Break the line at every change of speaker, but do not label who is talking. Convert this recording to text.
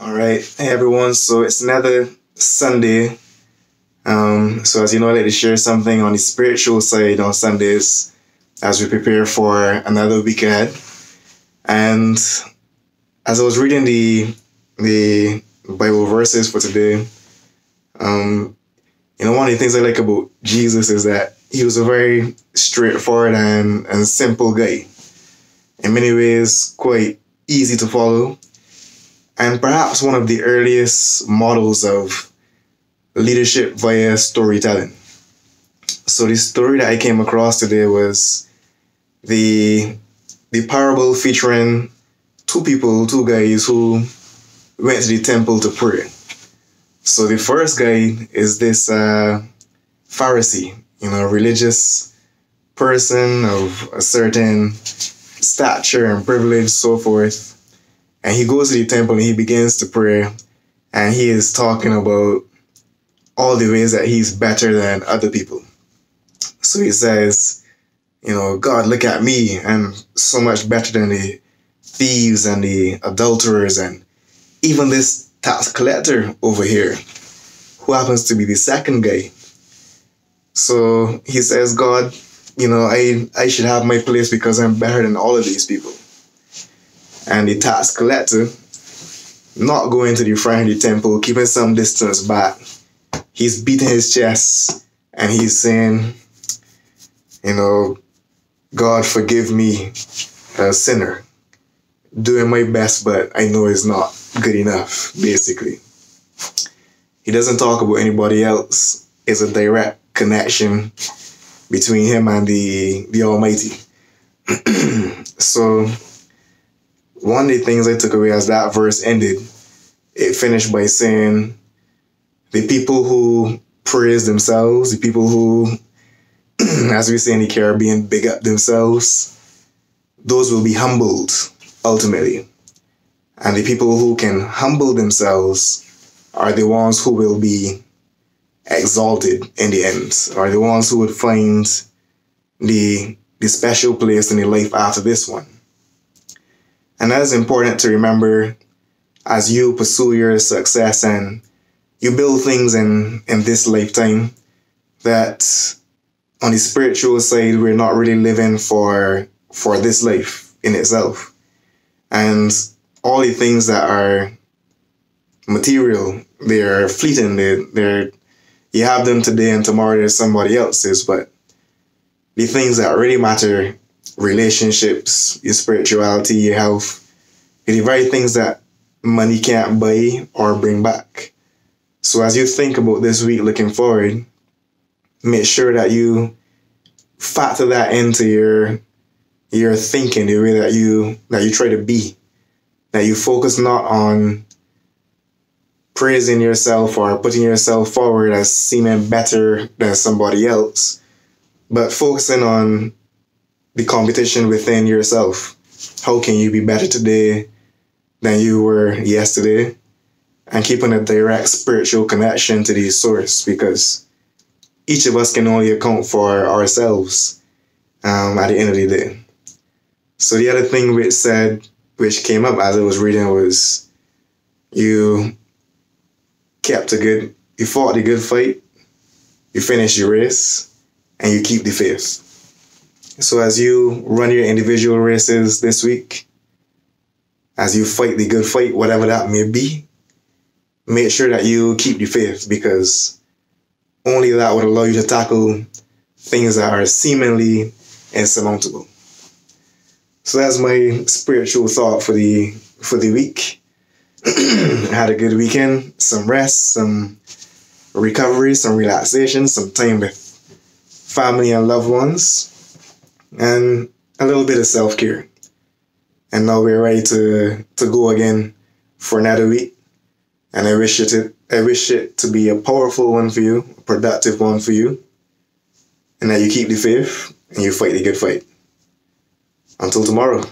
All right, hey everyone. So it's another Sunday. Um, so as you know, I like to share something on the spiritual side on Sundays as we prepare for another week ahead. And as I was reading the the Bible verses for today, um, you know, one of the things I like about Jesus is that he was a very straightforward and, and simple guy. In many ways, quite easy to follow and perhaps one of the earliest models of leadership via storytelling. So the story that I came across today was the the parable featuring two people, two guys who went to the temple to pray. So the first guy is this uh, Pharisee, you know, religious person of a certain stature and privilege, so forth and he goes to the temple and he begins to pray and he is talking about all the ways that he's better than other people. So he says, you know, God, look at me. I'm so much better than the thieves and the adulterers and even this tax collector over here, who happens to be the second guy. So he says, God, you know, I, I should have my place because I'm better than all of these people and the tax collector not going to the the temple, keeping some distance back. He's beating his chest and he's saying, you know, God forgive me, a sinner. Doing my best, but I know it's not good enough, basically. He doesn't talk about anybody else. It's a direct connection between him and the the Almighty. so one of the things I took away as that verse ended, it finished by saying, the people who praise themselves, the people who, as we say in the Caribbean, big up themselves, those will be humbled ultimately. And the people who can humble themselves are the ones who will be exalted in the end, are the ones who would find the, the special place in the life after this one. And that is important to remember as you pursue your success and you build things in, in this lifetime that on the spiritual side, we're not really living for, for this life in itself. And all the things that are material, they're fleeting, they're, they're, you have them today and tomorrow there's somebody else's, but the things that really matter relationships, your spirituality, your health, the very things that money can't buy or bring back. So as you think about this week looking forward, make sure that you factor that into your your thinking, the way that you that you try to be. That you focus not on praising yourself or putting yourself forward as seeming better than somebody else, but focusing on the competition within yourself. How can you be better today than you were yesterday? And keeping a direct spiritual connection to the source because each of us can only account for ourselves um, at the end of the day. So the other thing which said, which came up as I was reading was you kept a good, you fought a good fight, you finished your race, and you keep the faith. So as you run your individual races this week, as you fight the good fight, whatever that may be, make sure that you keep the faith because only that would allow you to tackle things that are seemingly insurmountable. So that's my spiritual thought for the for the week. Had a good weekend, some rest, some recovery, some relaxation, some time with family and loved ones and a little bit of self care. And now we're ready to to go again for another week. And I wish it to, I wish it to be a powerful one for you, a productive one for you, and that you keep the faith and you fight the good fight. Until tomorrow.